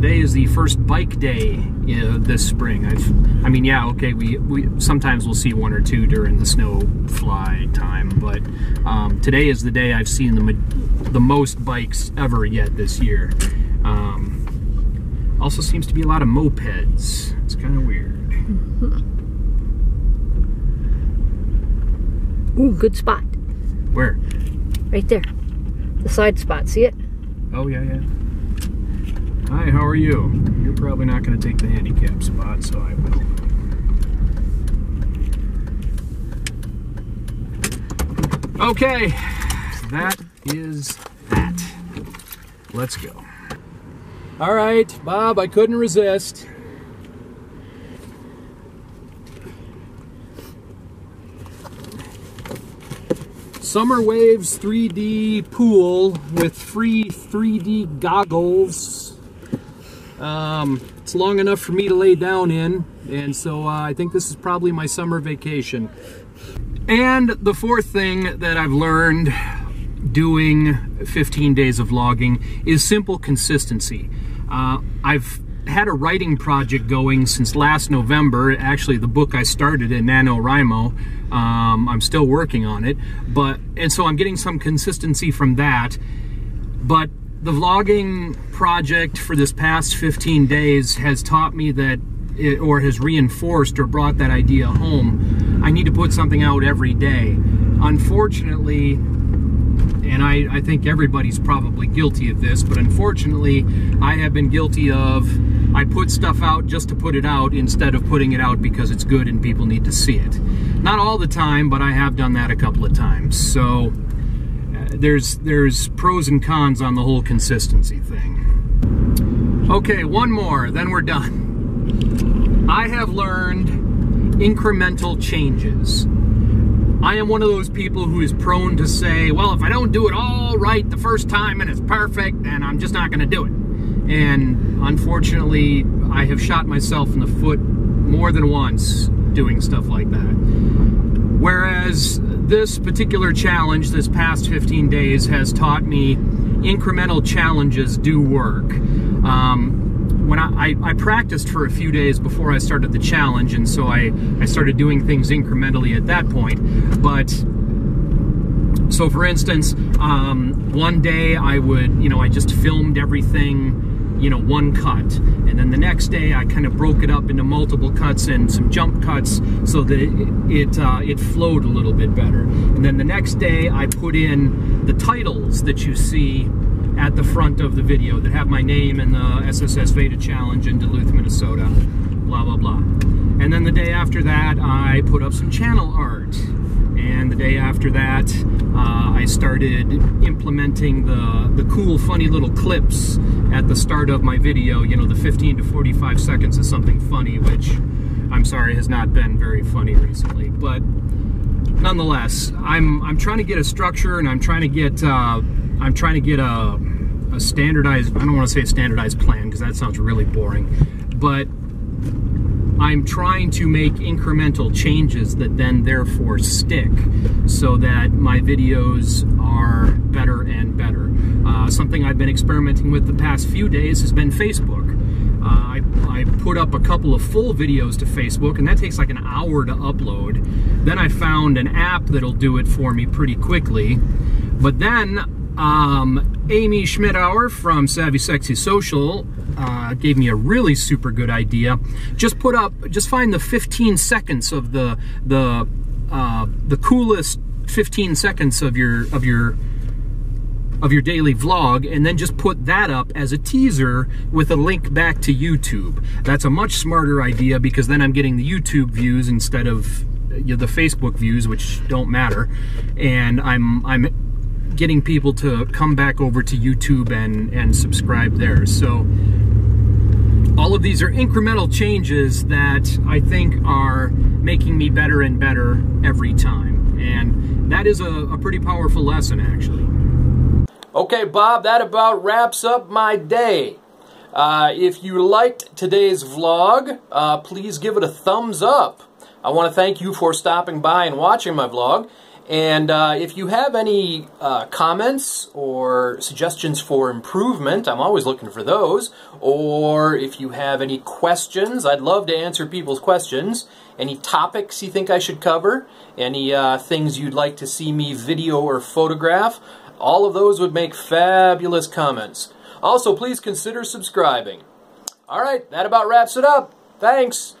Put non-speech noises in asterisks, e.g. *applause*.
Today is the first bike day this spring. I've, I mean, yeah, okay, we, we sometimes we'll see one or two during the snow fly time, but um, today is the day I've seen the the most bikes ever yet this year. Um, also seems to be a lot of mopeds. It's kind of weird. *laughs* Ooh, good spot. Where? Right there. The side spot. See it? Oh, yeah, yeah. Hi, how are you? You're probably not going to take the handicap spot, so I will. Okay, that is that. Let's go. All right, Bob, I couldn't resist. Summer Waves 3D pool with free 3D goggles. Um, it's long enough for me to lay down in, and so uh, I think this is probably my summer vacation. And the fourth thing that I've learned doing 15 days of vlogging is simple consistency. Uh, I've had a writing project going since last November. Actually, the book I started in NaNoWriMo. Um, I'm still working on it, but and so I'm getting some consistency from that. But the vlogging project for this past 15 days has taught me that it, or has reinforced or brought that idea home. I need to put something out every day. Unfortunately, and I, I think everybody's probably guilty of this, but unfortunately, I have been guilty of I put stuff out just to put it out instead of putting it out because it's good and people need to see it. Not all the time, but I have done that a couple of times. So there's there's pros and cons on the whole consistency thing. Okay, one more, then we're done. I have learned incremental changes. I am one of those people who is prone to say, well, if I don't do it all right the first time and it's perfect, then I'm just not going to do it. And unfortunately, I have shot myself in the foot more than once doing stuff like that. Whereas this particular challenge, this past 15 days, has taught me incremental challenges do work. Um, when I, I, I, practiced for a few days before I started the challenge, and so I, I started doing things incrementally at that point. But so, for instance, um, one day I would, you know, I just filmed everything you know, one cut. And then the next day I kind of broke it up into multiple cuts and some jump cuts so that it, it, uh, it flowed a little bit better. And then the next day I put in the titles that you see at the front of the video that have my name and the SSS Veda Challenge in Duluth, Minnesota, blah, blah, blah. And then the day after that, I put up some channel art. And the day after that, uh, I started implementing the, the cool, funny little clips at the start of my video, you know, the 15 to 45 seconds of something funny, which I'm sorry has not been very funny recently. But nonetheless, I'm I'm trying to get a structure and I'm trying to get uh, I'm trying to get a, a standardized I don't want to say a standardized plan because that sounds really boring, but I'm trying to make incremental changes that then therefore stick so that my videos are better and better. Uh, something I've been experimenting with the past few days has been Facebook. Uh, I, I, put up a couple of full videos to Facebook, and that takes like an hour to upload. Then I found an app that'll do it for me pretty quickly. But then um, Amy Schmittauer from Savvy Sexy Social uh, gave me a really super good idea. Just put up, just find the 15 seconds of the the uh, the coolest 15 seconds of your of your of your daily vlog and then just put that up as a teaser with a link back to YouTube. That's a much smarter idea because then I'm getting the YouTube views instead of you know, the Facebook views, which don't matter. And I'm I'm getting people to come back over to YouTube and, and subscribe there. So all of these are incremental changes that I think are making me better and better every time. And that is a, a pretty powerful lesson, actually. Okay, Bob, that about wraps up my day. Uh, if you liked today's vlog, uh, please give it a thumbs up. I want to thank you for stopping by and watching my vlog. And uh, if you have any uh, comments or suggestions for improvement, I'm always looking for those. Or if you have any questions, I'd love to answer people's questions. Any topics you think I should cover, any uh, things you'd like to see me video or photograph, all of those would make fabulous comments. Also, please consider subscribing. All right, that about wraps it up. Thanks.